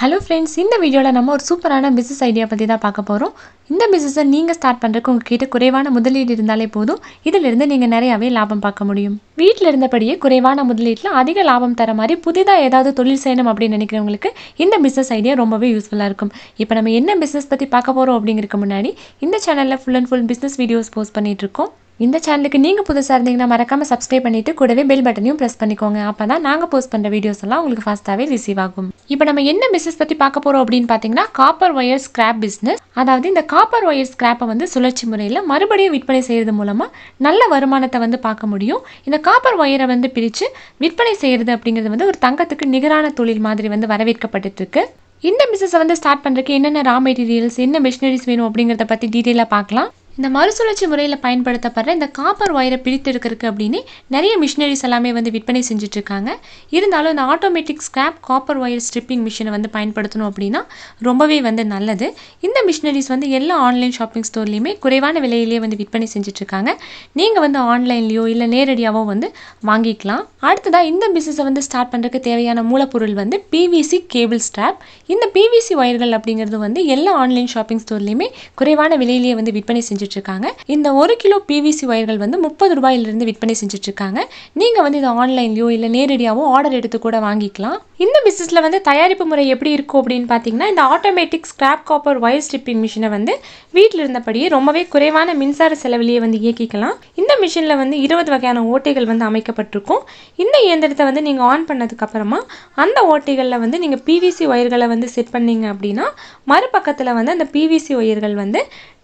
Hello friends இந்த வீடியோவில் நம்ம ஒரு சூப்பரான பிஸ்னஸ் ஐடியா பற்றி தான் பார்க்க போகிறோம் இந்த பிஸ்னஸை நீங்கள் ஸ்டார்ட் பண்ணுறதுக்கு உங்ககிட்ட குறைவான முதலீடு இருந்தாலே போதும். இதிலிருந்து நீங்கள் நிறையாவே லாபம் பார்க்க முடியும். வீட்டில் இருந்தபடியே குறைவான முதலீட்டில் அதிக லாபம் தர மாதிரி புதிதாக ஏதாவது தொழில் செய்யணும் அப்படின்னு நினைக்கிறவங்களுக்கு இந்த பிஸ்னஸ் ஐடியா ரொம்பவே யூஸ்ஃபுல்லாக இருக்கும். இப்போ நம்ம என்ன பிஸ்னஸ் பற்றி பார்க்க போகிறோம் அப்படிங்கிறதுக்கு முன்னாடி இந்த சேனலில் full and full business videos post பண்ணிகிட்ருக்கோம் இருக்கோம். இந்த சேனலுக்கு நீங்கள் புதுசாக இருந்தீங்கன்னா மறக்காமல் சப்ஸ்கிரைப் பண்ணிட்டு கூடவே பெல் பட்டனையும் ப்ரெஸ் பண்ணிக்கோங்க. அப்போ தான் நாங்கள் போஸ்ட் பண்ணுற வீடியோஸ் எல்லாம் உங்களுக்கு ஃபாஸ்ட்டாகவே ரிசீவ் ஆகும். இப்போ நம்ம என்ன பிஸ்னஸ் பற்றி பார்க்க போகிறோம் அப்படின்னு பார்த்தீங்கன்னா காப்பர் ஒயர் ஸ்கிராப் பிஸ்னஸ் அதாவது இந்த காப்பர் ஒயர் ஸ்கிராப்பை வந்து சுழற்சி முறையில் மறுபடியும் விற்பனை செய்கிறது மூலமாக நல்ல வருமானத்தை வந்து பார்க்க முடியும். இந்த காப்பர் ஒயரை வந்து பிரித்து விற்பனை செய்கிறது அப்படிங்கிறது வந்து ஒரு தங்கத்துக்கு நிகரான தொழில் மாதிரி வந்து வரவேற்கப்பட்டுருக்கு இந்த பிஸ்னஸை வந்து ஸ்டார்ட் பண்ணுறதுக்கு என்னென்ன ரா மெட்டீரியல்ஸ் என்ன மிஷினரிஸ் வேணும் அப்படிங்கிறத பற்றி டீட்டெயிலாக பார்க்கலாம். இந்த மறுசுழற்சி முறையில் பயன்படுத்தப்படுற இந்த காப்பர் ஒயரை பிரித்தெடுக்கிறதுக்கு அப்படின்னு நிறைய மிஷினரிஸ் எல்லாமே வந்து விற்பனை செஞ்சுட்ருக்காங்க. இருந்தாலும் இந்த automatic scrap copper wire stripping மிஷினை வந்து பயன்படுத்தணும் அப்படின்னா ரொம்பவே வந்து நல்லது. இந்த மிஷினரிஸ் வந்து எல்லா ஆன்லைன் ஷாப்பிங் ஸ்டோர்லேயுமே குறைவான விலையிலேயே வந்து விற்பனை செஞ்சிட்டுருக்காங்க நீங்கள் வந்து ஆன்லைன்லேயோ இல்லை நேரடியாகவோ வந்து வாங்கிக்கலாம். அடுத்ததாக இந்த பிஸ்னஸை வந்து ஸ்டார்ட் பண்ணுறதுக்கு தேவையான மூலப்பொருள் வந்து பிவிசி கேபிள் ஸ்ட்ராப் இந்த பிவிசி ஒயர்கள் அப்படிங்கிறது வந்து எல்லா ஆன்லைன் ஷாப்பிங் ஸ்டோர்லேயுமே குறைவான விலையிலேயே வந்து விற்பனை செஞ்சுட்டு இருக்காங்க இந்த ஒரு கிலோ பிவிசி ஒயர்கள் வந்து முப்பது ரூபாயிலிருந்து விற்பனை செஞ்சுட்டு இருக்காங்க நீங்கள் வந்து இதை ஆன்லைன்லையோ இல்லை நேரடியாகவோ ஆர்டர் எடுத்து கூட வாங்கிக்கலாம். இந்த பிஸ்னஸில் வந்து தயாரிப்பு முறை எப்படி இருக்கும் அப்படின்னு பார்த்தீங்கன்னா இந்த automatic scrap copper wire stripping மிஷினை வந்து வீட்டில் இருந்தபடியே ரொம்பவே குறைவான மின்சார செலவிலேயே வந்து இயக்கிக்கலாம். இந்த மிஷினில் வந்து இருபது வகையான ஓட்டைகள் வந்து அமைக்கப்பட்டிருக்கும். இந்த இயந்திரத்தை வந்து நீங்கள் ஆன் பண்ணதுக்கப்புறமா அந்த ஓட்டைகளில் வந்து நீங்கள் பிவிசி ஒயர்களை வந்து செட் பண்ணீங்க அப்படின்னா மறுபக்கத்தில் வந்து அந்த பிவிசி ஒயர்கள் வந்து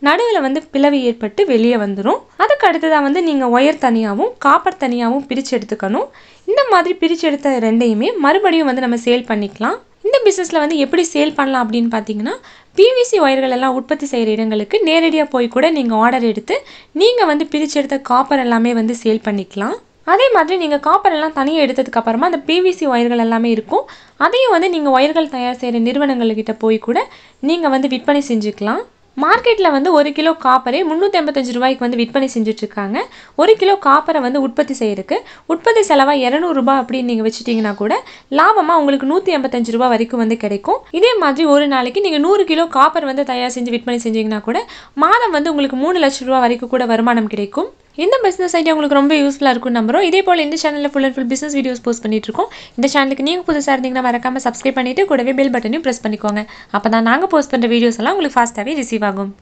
நடுவில் வந்து பிளவு ஏற்பட்டு வெளியே வந்துடும் அதுக்கு அடுத்ததாக வந்து நீங்கள் ஒயர் தனியாகவும் காப்பர் தனியாகவும் பிரித்து எடுத்துக்கணும். இந்த மாதிரி பிரித்து எடுத்த ரெண்டையுமே மறுபடியும் வந்து நம்ம சேல் பண்ணிக்கலாம். இந்த பிஸ்னஸில் வந்து எப்படி சேல் பண்ணலாம் அப்படின்னு பார்த்தீங்கன்னா பிவிசி ஒயர்கள் எல்லாம் உற்பத்தி செய்கிற இடங்களுக்கு நேரடியாக போய் கூட நீங்கள் ஆர்டர் எடுத்து நீங்கள் வந்து பிரித்து எடுத்த காப்பர் எல்லாமே வந்து சேல் பண்ணிக்கலாம். அதே மாதிரி நீங்கள் காப்பர் எல்லாம் தனியாக எடுத்ததுக்கு அப்புறமா அந்த பிவிசி ஒயர்கள் எல்லாமே இருக்கும். அதையும் வந்து நீங்கள் ஒயர்கள் தயார் செய்கிற நிறுவனங்கள்கிட்ட போய் கூட நீங்கள் வந்து விற்பனை செஞ்சுக்கலாம். மார்க்கெட்டில் வந்து ஒரு கிலோ காப்பரை முந்நூற்றி ஐம்பத்தஞ்சு ரூபாய்க்கு வந்து விற்பனை செஞ்சுட்ருக்காங்க. ஒரு கிலோ காப்பரை வந்து உற்பத்தி செய்கிறதுக்கு உற்பத்தி செலவாக இரநூறுபா அப்படின்னு நீங்கள் வச்சுட்டிங்கன்னா கூட லாபமாக உங்களுக்கு நூற்றி ஐம்பத்தஞ்சு ரூபா வரைக்கும் வந்து கிடைக்கும். இதே மாதிரி ஒரு நாளைக்கு நீங்கள் நூறு கிலோ காப்பர் வந்து தயார் செஞ்சு விற்பனை செஞ்சீங்கன்னா கூட மாதம் வந்து உங்களுக்கு மூணு லட்சம் ரூபா வரைக்கும் கூட வருமானம் கிடைக்கும். இந்த பிஸ்னஸ் ஐடியா உங்களுக்கு ரொம்ப யூஸ்ஃபுல்லாக இருக்கும் நம்புறோம். இதே போல் இந்த சேனலில் full and full business videos post பண்ணிட்டு இருக்கோம். இந்த சேனலுக்கு நீங்கள் புதுசாக இருந்தீங்கன்னா மறக்காமல் சப்ஸ்கிரைப் பண்ணிட்டு கூடவே பெல் பட்டனையும் ப்ரெஸ் பண்ணிக்கோங்க. அப்போ தான் நாங்கள் போஸ்ட் பண்ணுற வீடியோஸ் எல்லாம் உங்களுக்கு ஃபாஸ்ட்டாகவே ரிசீவ் ஆகும்.